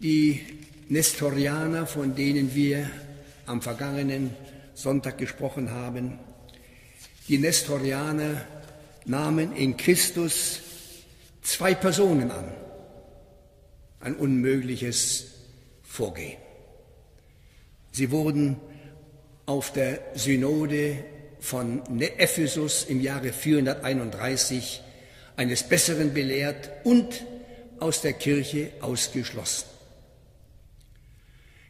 Die Nestorianer, von denen wir am vergangenen Sonntag gesprochen haben, die Nestorianer nahmen in Christus zwei Personen an. Ein unmögliches Vorgehen. Sie wurden auf der Synode von Ephesus im Jahre 431 eines Besseren belehrt und aus der Kirche ausgeschlossen.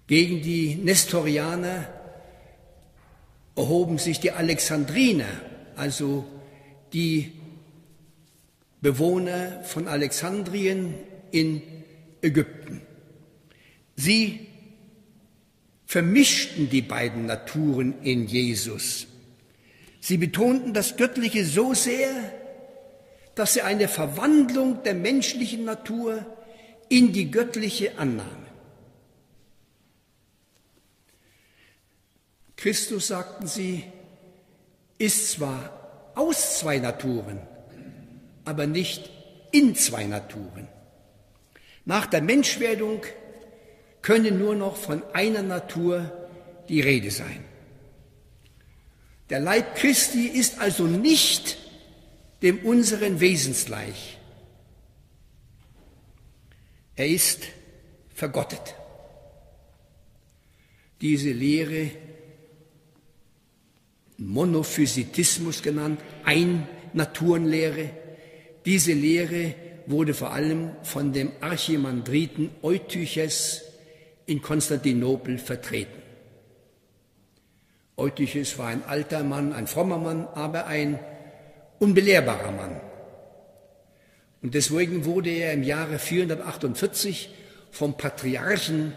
Gegen die Nestorianer erhoben sich die Alexandriner, also die Bewohner von Alexandrien in Ägypten. Sie vermischten die beiden Naturen in Jesus. Sie betonten das Göttliche so sehr, dass sie eine Verwandlung der menschlichen Natur in die göttliche annahmen. Christus, sagten sie, ist zwar aus zwei Naturen, aber nicht in zwei Naturen. Nach der Menschwerdung könne nur noch von einer Natur die Rede sein. Der Leib Christi ist also nicht dem unseren Wesensgleich. Er ist vergottet. Diese Lehre Monophysitismus genannt, Ein-Naturenlehre. Diese Lehre wurde vor allem von dem Archimandriten Eutyches in Konstantinopel vertreten. Eutyches war ein alter Mann, ein frommer Mann, aber ein unbelehrbarer Mann. Und deswegen wurde er im Jahre 448 vom Patriarchen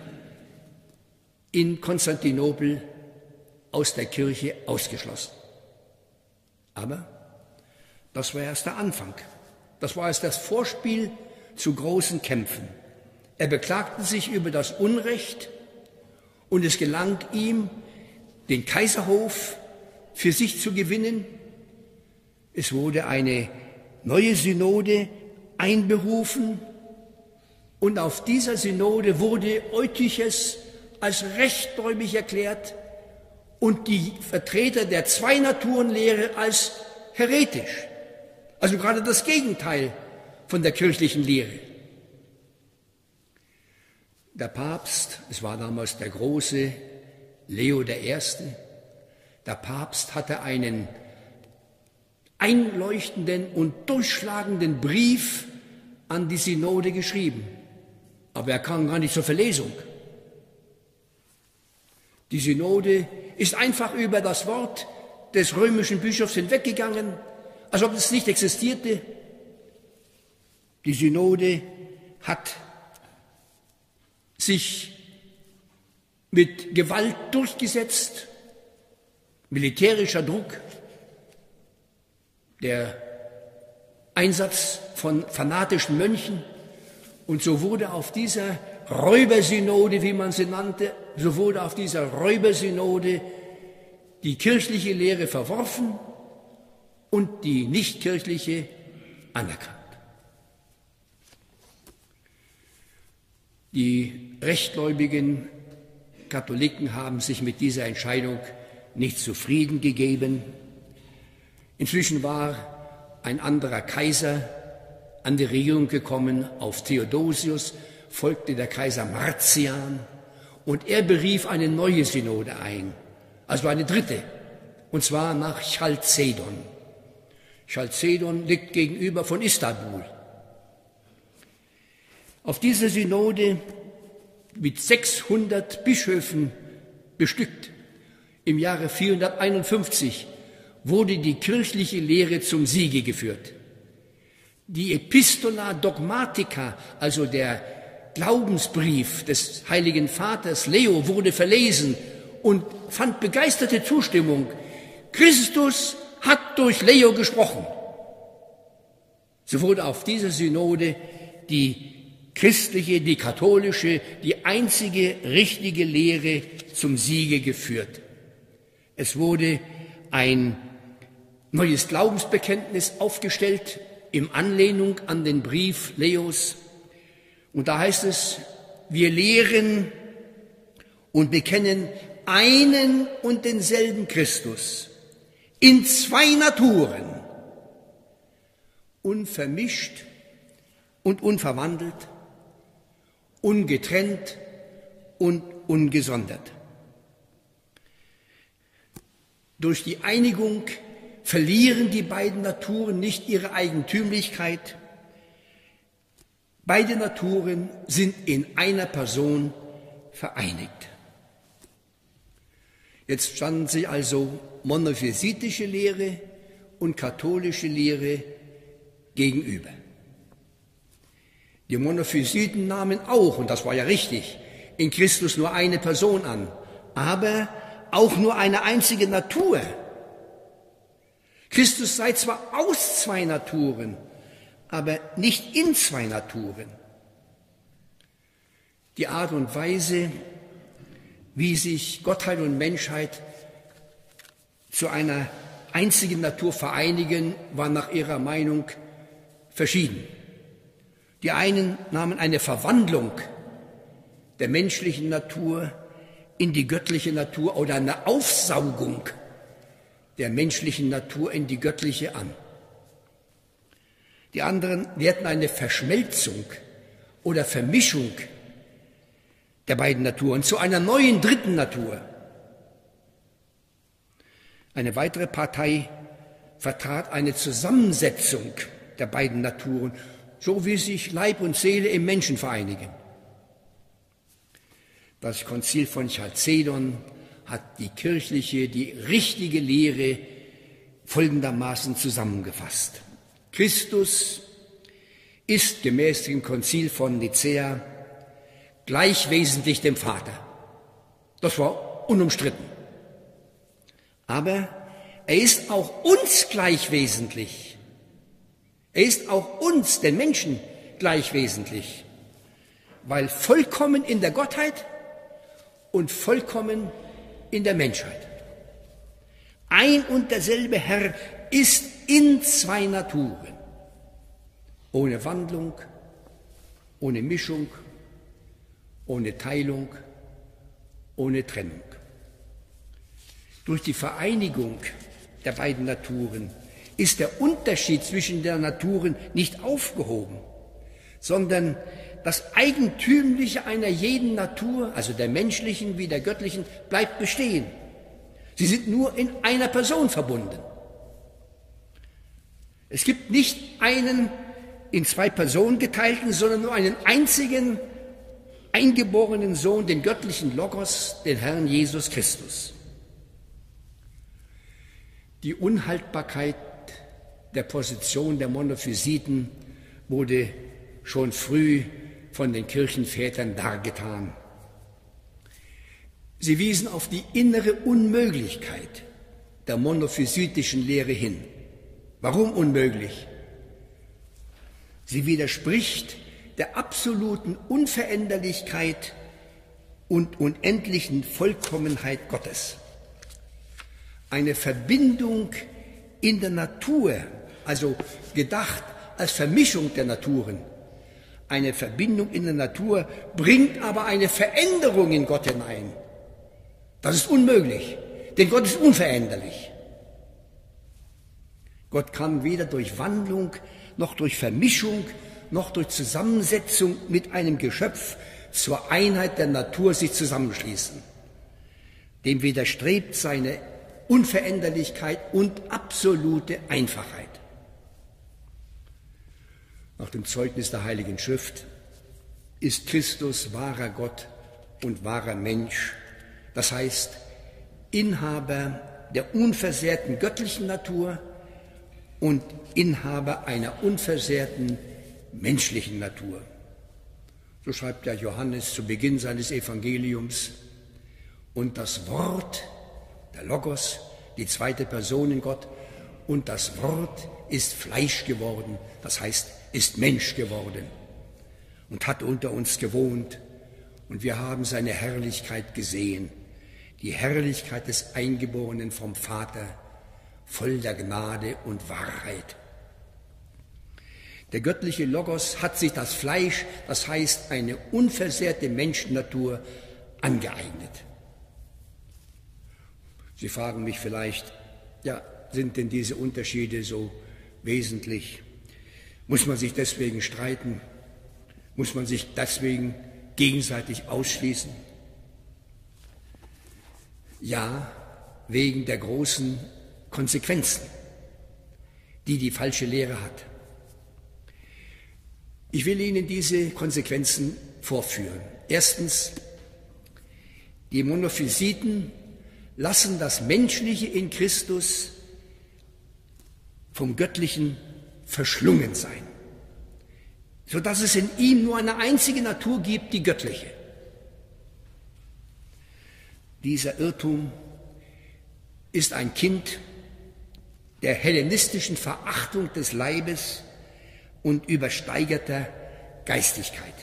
in Konstantinopel aus der Kirche ausgeschlossen. Aber das war erst der Anfang. Das war erst das Vorspiel zu großen Kämpfen. Er beklagte sich über das Unrecht und es gelang ihm, den Kaiserhof für sich zu gewinnen. Es wurde eine neue Synode einberufen und auf dieser Synode wurde Eutyches als rechtgläubig erklärt und die Vertreter der Zwei-Naturen-Lehre als heretisch. Also gerade das Gegenteil von der kirchlichen Lehre. Der Papst, es war damals der große Leo I., der Papst hatte einen einleuchtenden und durchschlagenden Brief an die Synode geschrieben. Aber er kam gar nicht zur Verlesung. Die Synode ist einfach über das Wort des römischen Bischofs hinweggegangen, als ob es nicht existierte. Die Synode hat sich mit Gewalt durchgesetzt, militärischer Druck, der Einsatz von fanatischen Mönchen. Und so wurde auf dieser Räubersynode, wie man sie nannte, so wurde auf dieser Räubersynode die kirchliche Lehre verworfen und die nichtkirchliche anerkannt. Die rechtgläubigen Katholiken haben sich mit dieser Entscheidung nicht zufrieden gegeben. Inzwischen war ein anderer Kaiser an die Regierung gekommen, auf Theodosius folgte der Kaiser Marcian und er berief eine neue Synode ein, also eine dritte, und zwar nach Chalcedon. Chalcedon liegt gegenüber von Istanbul. Auf dieser Synode mit 600 Bischöfen bestückt im Jahre 451 wurde die kirchliche Lehre zum Siege geführt. Die Epistola Dogmatica, also der Glaubensbrief des Heiligen Vaters Leo wurde verlesen und fand begeisterte Zustimmung. Christus hat durch Leo gesprochen. So wurde auf dieser Synode die christliche, die katholische, die einzige richtige Lehre zum Siege geführt. Es wurde ein neues Glaubensbekenntnis aufgestellt im Anlehnung an den Brief Leos und da heißt es, wir lehren und bekennen einen und denselben Christus in zwei Naturen, unvermischt und unverwandelt, ungetrennt und ungesondert. Durch die Einigung verlieren die beiden Naturen nicht ihre Eigentümlichkeit. Beide Naturen sind in einer Person vereinigt. Jetzt standen sie also monophysitische Lehre und katholische Lehre gegenüber. Die Monophysiten nahmen auch, und das war ja richtig, in Christus nur eine Person an, aber auch nur eine einzige Natur. Christus sei zwar aus zwei Naturen, aber nicht in zwei Naturen. Die Art und Weise, wie sich Gottheit und Menschheit zu einer einzigen Natur vereinigen, war nach ihrer Meinung verschieden. Die einen nahmen eine Verwandlung der menschlichen Natur in die göttliche Natur oder eine Aufsaugung der menschlichen Natur in die göttliche an. Die anderen lehrten eine Verschmelzung oder Vermischung der beiden Naturen zu einer neuen dritten Natur. Eine weitere Partei vertrat eine Zusammensetzung der beiden Naturen, so wie sich Leib und Seele im Menschen vereinigen. Das Konzil von Chalcedon hat die kirchliche, die richtige Lehre folgendermaßen zusammengefasst. Christus ist gemäß dem Konzil von Nicäa gleichwesentlich dem Vater. Das war unumstritten. Aber er ist auch uns gleichwesentlich. Er ist auch uns, den Menschen, gleichwesentlich, weil vollkommen in der Gottheit und vollkommen in der Menschheit. Ein und derselbe Herr ist in zwei Naturen, ohne Wandlung, ohne Mischung, ohne Teilung, ohne Trennung. Durch die Vereinigung der beiden Naturen ist der Unterschied zwischen den Naturen nicht aufgehoben, sondern das Eigentümliche einer jeden Natur, also der menschlichen wie der göttlichen, bleibt bestehen. Sie sind nur in einer Person verbunden. Es gibt nicht einen in zwei Personen geteilten, sondern nur einen einzigen eingeborenen Sohn, den göttlichen Logos, den Herrn Jesus Christus. Die Unhaltbarkeit der Position der Monophysiten wurde schon früh von den Kirchenvätern dargetan. Sie wiesen auf die innere Unmöglichkeit der monophysitischen Lehre hin. Warum unmöglich? Sie widerspricht der absoluten Unveränderlichkeit und unendlichen Vollkommenheit Gottes. Eine Verbindung in der Natur, also gedacht als Vermischung der Naturen, eine Verbindung in der Natur, bringt aber eine Veränderung in Gott hinein. Das ist unmöglich, denn Gott ist unveränderlich. Gott kann weder durch Wandlung noch durch Vermischung noch durch Zusammensetzung mit einem Geschöpf zur Einheit der Natur sich zusammenschließen. Dem widerstrebt seine Unveränderlichkeit und absolute Einfachheit nach dem Zeugnis der Heiligen Schrift, ist Christus wahrer Gott und wahrer Mensch, das heißt Inhaber der unversehrten göttlichen Natur und Inhaber einer unversehrten menschlichen Natur. So schreibt ja Johannes zu Beginn seines Evangeliums. Und das Wort, der Logos, die zweite Person in Gott, und das Wort ist Fleisch geworden, das heißt ist Mensch geworden und hat unter uns gewohnt und wir haben seine Herrlichkeit gesehen, die Herrlichkeit des Eingeborenen vom Vater, voll der Gnade und Wahrheit. Der göttliche Logos hat sich das Fleisch, das heißt eine unversehrte Menschennatur, angeeignet. Sie fragen mich vielleicht, ja, sind denn diese Unterschiede so wesentlich? Muss man sich deswegen streiten? Muss man sich deswegen gegenseitig ausschließen? Ja, wegen der großen Konsequenzen, die die falsche Lehre hat. Ich will Ihnen diese Konsequenzen vorführen. Erstens, die Monophysiten lassen das Menschliche in Christus vom Göttlichen verschlungen sein, sodass es in ihm nur eine einzige Natur gibt, die göttliche. Dieser Irrtum ist ein Kind der hellenistischen Verachtung des Leibes und übersteigerter Geistigkeit.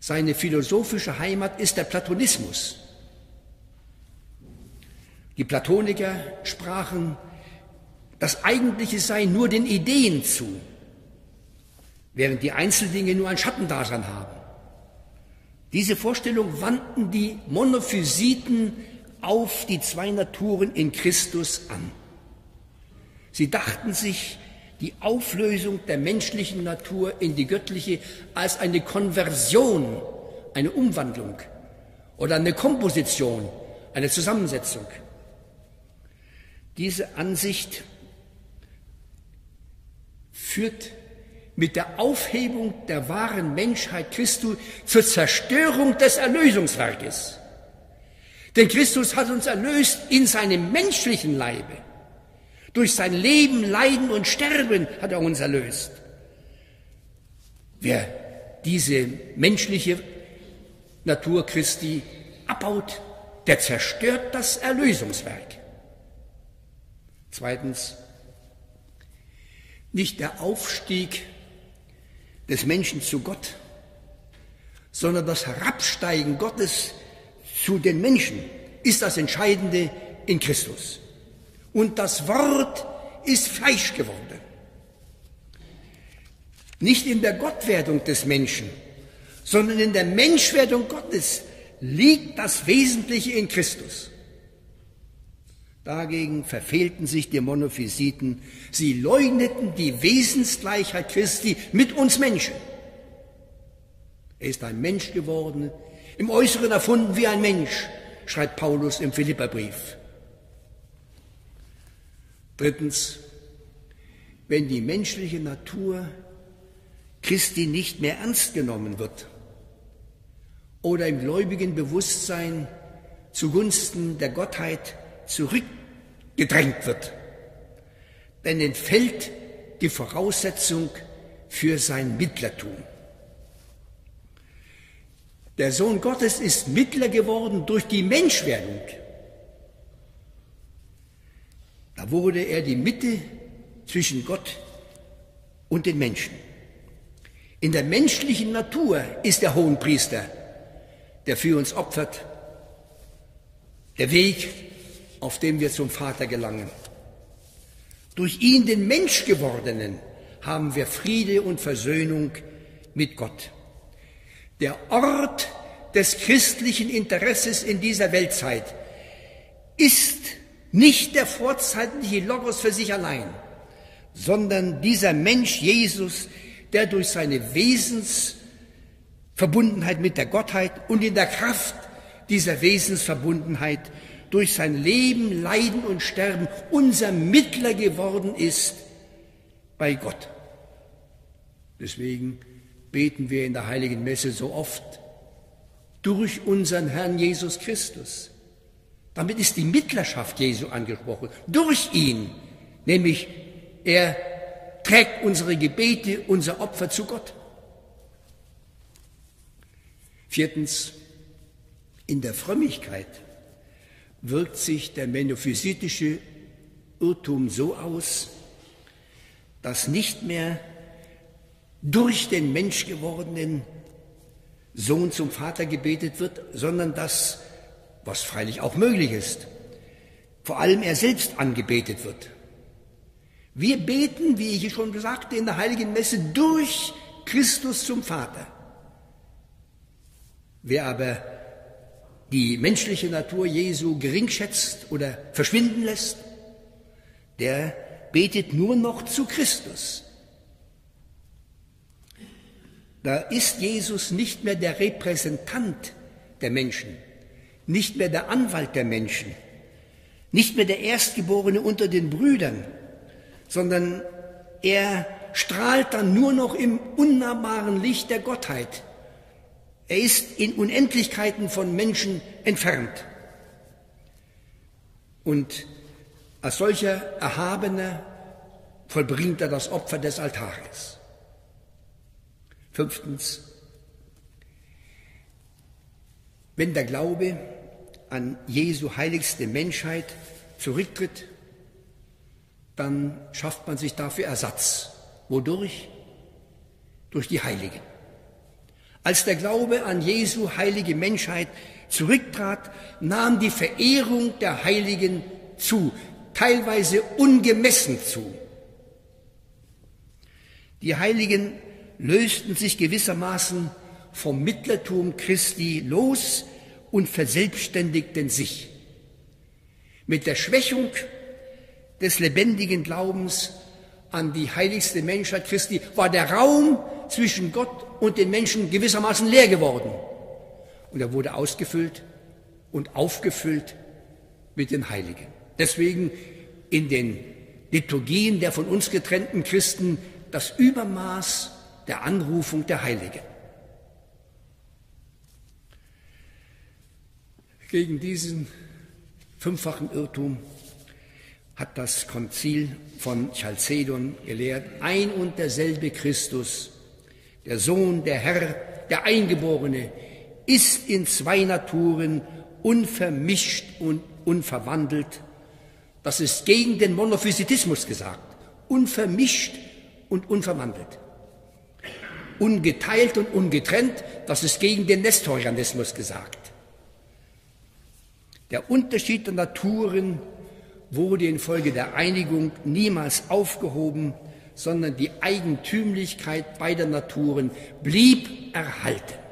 Seine philosophische Heimat ist der Platonismus. Die Platoniker sprachen, das Eigentliche sei nur den Ideen zu, während die Einzeldinge nur ein Schattendasein haben. Diese Vorstellung wandten die Monophysiten auf die zwei Naturen in Christus an. Sie dachten sich die Auflösung der menschlichen Natur in die göttliche als eine Konversion, eine Umwandlung oder eine Komposition, eine Zusammensetzung. Diese Ansicht führt mit der Aufhebung der wahren Menschheit Christus zur Zerstörung des Erlösungswerkes. Denn Christus hat uns erlöst in seinem menschlichen Leibe. Durch sein Leben, Leiden und Sterben hat er uns erlöst. Wer diese menschliche Natur Christi abbaut, der zerstört das Erlösungswerk. Zweitens, nicht der Aufstieg des Menschen zu Gott, sondern das Herabsteigen Gottes zu den Menschen ist das Entscheidende in Christus. Und das Wort ist Fleisch geworden. Nicht in der Gottwerdung des Menschen, sondern in der Menschwerdung Gottes liegt das Wesentliche in Christus. Dagegen verfehlten sich die Monophysiten. Sie leugneten die Wesensgleichheit Christi mit uns Menschen. Er ist ein Mensch geworden, im Äußeren erfunden wie ein Mensch, schreibt Paulus im Philipperbrief. Drittens, wenn die menschliche Natur Christi nicht mehr ernst genommen wird oder im gläubigen Bewusstsein zugunsten der Gottheit zurückgedrängt wird, dann entfällt die Voraussetzung für sein Mittlertum. Der Sohn Gottes ist Mittler geworden durch die Menschwerdung. Wurde er die Mitte zwischen Gott und den Menschen. In der menschlichen Natur ist der Hohenpriester, der für uns opfert, der Weg, auf dem wir zum Vater gelangen. Durch ihn, den Mensch gewordenen, haben wir Friede und Versöhnung mit Gott. Der Ort des christlichen Interesses in dieser Weltzeit ist nicht der vorzeitliche Logos für sich allein, sondern dieser Mensch Jesus, der durch seine Wesensverbundenheit mit der Gottheit und in der Kraft dieser Wesensverbundenheit durch sein Leben, Leiden und Sterben unser Mittler geworden ist bei Gott. Deswegen beten wir in der heiligen Messe so oft durch unseren Herrn Jesus Christus. Damit ist die Mittlerschaft Jesu angesprochen. Durch ihn, nämlich er trägt unsere Gebete, unser Opfer zu Gott. Viertens, in der Frömmigkeit wirkt sich der menophysitische Irrtum so aus, dass nicht mehr durch den menschgewordenen Sohn zum Vater gebetet wird, sondern dass, was freilich auch möglich ist, vor allem er selbst angebetet wird. Wir beten, wie ich schon sagte, in der heiligen Messe durch Christus zum Vater. Wer aber die menschliche Natur Jesu geringschätzt oder verschwinden lässt, der betet nur noch zu Christus. Da ist Jesus nicht mehr der Repräsentant der Menschen, nicht mehr der Anwalt der Menschen, nicht mehr der Erstgeborene unter den Brüdern, sondern er strahlt dann nur noch im unnahbaren Licht der Gottheit. Er ist in Unendlichkeiten von Menschen entfernt. Und als solcher Erhabener vollbringt er das Opfer des Altares. Fünftens, wenn der Glaube an Jesu heiligste Menschheit zurücktritt, dann schafft man sich dafür Ersatz. Wodurch? Durch die Heiligen. Als der Glaube an Jesu heilige Menschheit zurücktrat, nahm die Verehrung der Heiligen zu, teilweise ungemessen zu. Die Heiligen lösten sich gewissermaßen vom Mittlertum Christi los und verselbstständigten sich. Mit der Schwächung des lebendigen Glaubens an die heiligste Menschheit Christi war der Raum zwischen Gott und den Menschen gewissermaßen leer geworden. Und er wurde ausgefüllt und aufgefüllt mit den Heiligen. Deswegen in den Liturgien der von uns getrennten Christen das Übermaß der Anrufung der Heiligen. Gegen diesen fünffachen Irrtum hat das Konzil von Chalcedon gelehrt, ein und derselbe Christus, der Sohn, der Herr, der Eingeborene, ist in zwei Naturen unvermischt und unverwandelt. Das ist gegen den Monophysitismus gesagt. Unvermischt und unverwandelt. Ungeteilt und ungetrennt, das ist gegen den Nestorianismus gesagt. Der Unterschied der Naturen wurde infolge der Einigung niemals aufgehoben, sondern die Eigentümlichkeit beider Naturen blieb erhalten.